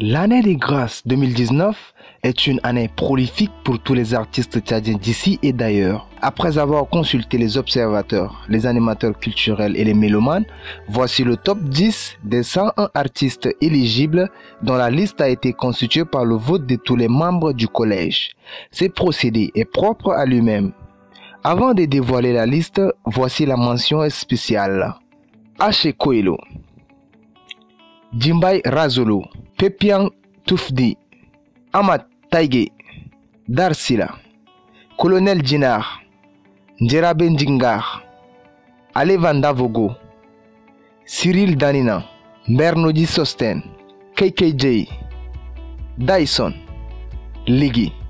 L'année des grâces 2019 est une année prolifique pour tous les artistes tchadiens d'ici et d'ailleurs. Après avoir consulté les observateurs, les animateurs culturels et les mélomanes, voici le top 10 des 101 artistes éligibles dont la liste a été constituée par le vote de tous les membres du collège. Ce procédé est propre à lui-même. Avant de dévoiler la liste, voici la mention spéciale. H. Jimbai Razolo, Pepian Toufdi, Amat Taïge, Darsila, Colonel Dinar, Njerabe Ndingar, Alevanda Vogo, Cyril Danina, Bernodi Sosten, KKJ, Dyson, Ligi.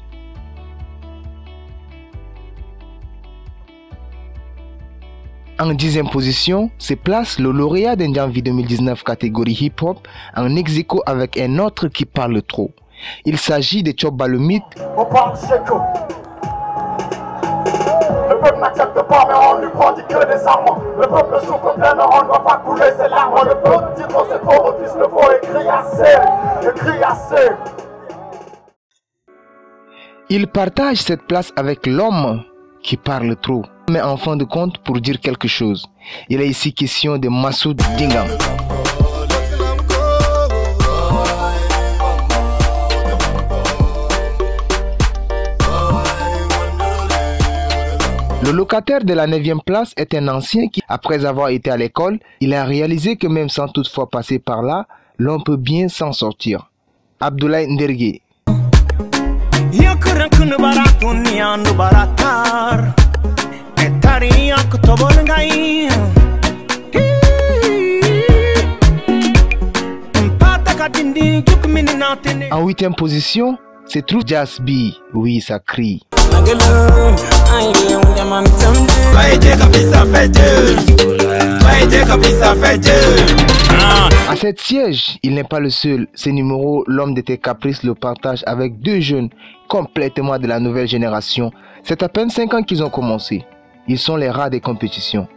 En dixième position se place le lauréat d'Indianvi 2019 catégorie hip-hop en ex avec un autre qui parle trop. Il s'agit de Chop Balomit. On parle Checo. Le peuple n'accepte pas, mais on lui prend que des armes. Le peuple souffre plein, mais on ne va pas couler ses larmes. Le peuple dit trop, c'est trop, refuse le faux et crie assez. Et crie assez. Il partage cette place avec l'homme qui parle trop. Mais en fin de compte, pour dire quelque chose, il est ici question de Massoud Dingam. Le locataire de la 9e place est un ancien qui, après avoir été à l'école, il a réalisé que même sans toutefois passer par là, l'on peut bien s'en sortir. Abdoulaye Ndergue. En huitième position, se trouve Jasby. Oui, ça crie. À cette siège, il n'est pas le seul. Ce numéro, l'homme de tes caprices le partage avec deux jeunes complètement de la nouvelle génération. C'est à peine 5 ans qu'ils ont commencé. Ils sont les rats des compétitions.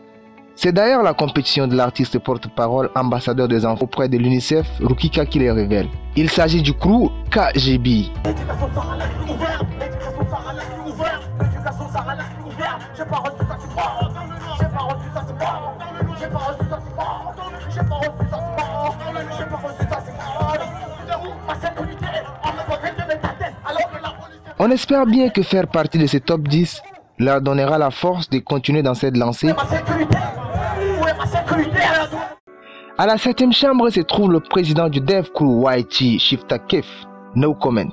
C'est d'ailleurs la compétition de l'artiste porte-parole ambassadeur des enfants auprès de l'UNICEF, Rukika, qui les révèle. Il s'agit du crew KGB. On espère bien que faire partie de ces top 10 leur donnera la force de continuer dans cette lancée. À la septième chambre se trouve le président du Dev Crew YT, Shifta Kef. No comment.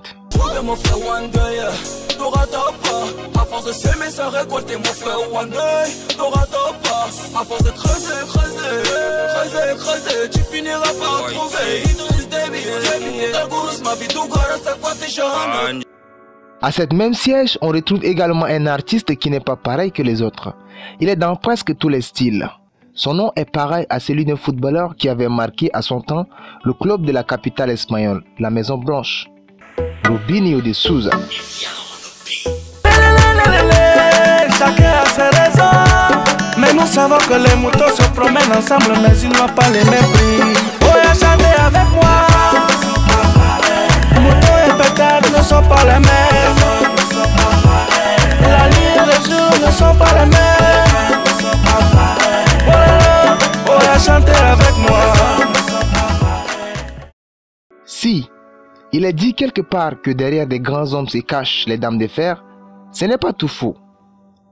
À cette même siège, on retrouve également un artiste qui n'est pas pareil que les autres. Il est dans presque tous les styles. Son nom est pareil à celui d'un footballeur qui avait marqué à son temps le club de la capitale espagnole, la Maison Blanche, Rubinho de Souza. Avec moi. Si il est dit quelque part que derrière des grands hommes se cachent les dames de fer, ce n'est pas tout faux.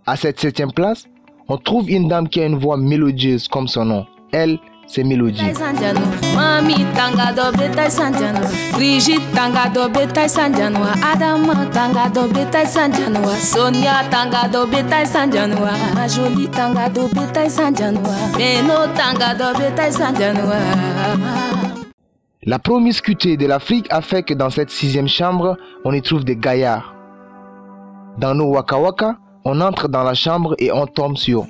À cette septième place, on trouve une dame qui a une voix mélodieuse comme son nom. Elle, c'est Mélodie. La promiscuité de l'Afrique a fait que dans cette sixième chambre, on y trouve des gaillards. Dans nos Waka Waka, on entre dans la chambre et on tombe sur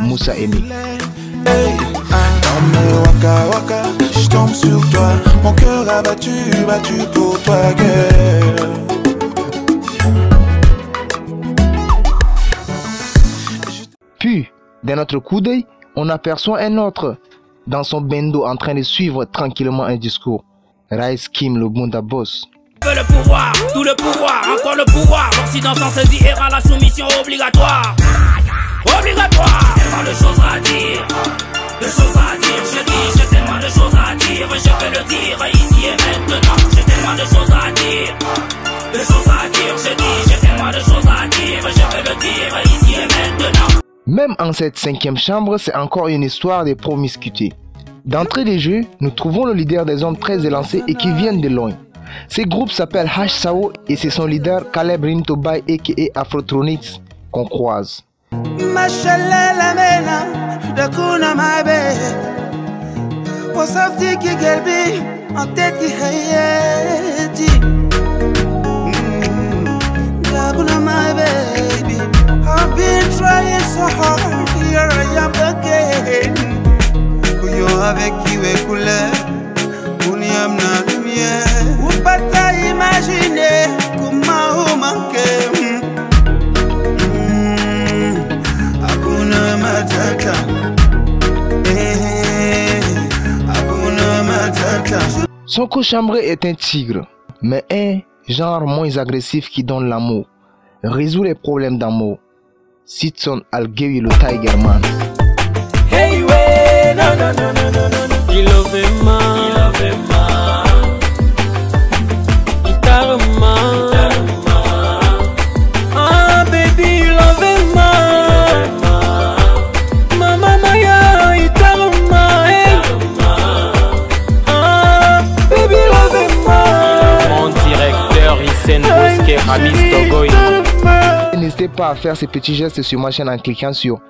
Moussa Emi. Dans waka waka, je tombe sur toi. Mon cœur a battu, battu pour toi, girl. Puis, d'un autre coup d'œil, on aperçoit un autre dans son bendo en train de suivre tranquillement un discours. Rice Kim le Bunda Boss. Le pouvoir, tout le pouvoir, encore le pouvoir. L'Occident s'en saisit et la soumission obligatoire. Obligatoire. Tellement de choses à dire, de choses à dire. Je dis, j'ai tellement de choses à dire, je vais le dire ici et maintenant. J'ai tellement de choses à dire, de choses à dire. Je dis, j'ai tellement de choses à dire, je vais le dire ici et maintenant. Même en cette cinquième chambre, c'est encore une histoire de promiscuité. D'entrée des jeux, nous trouvons le leader des hommes très élancés et qui viennent de loin. Ce groupe s'appelle Hash Sao et c'est son leader Caleb Rintobai aka Afrotronics qu'on croise. de kuna mabe wasafti ki gelbi anteti hayeti mm, Draguna my baby I've been trying so hard here I am again. Son cochambré est un tigre, mais un genre moins agressif qui donne l'amour, résout les problèmes d'amour. Sitson Algewi le Tiger Man. Hey. Il love il love. N'hésitez pas à faire ces petits gestes sur ma chaîne en cliquant sur